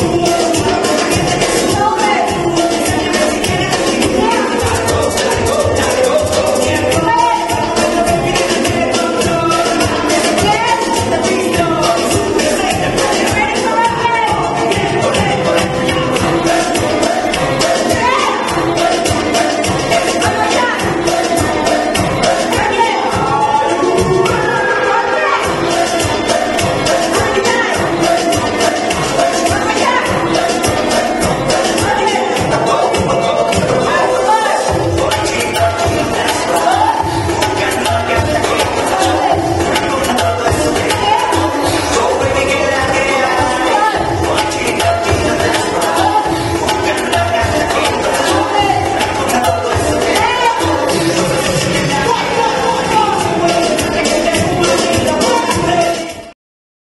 Yeah.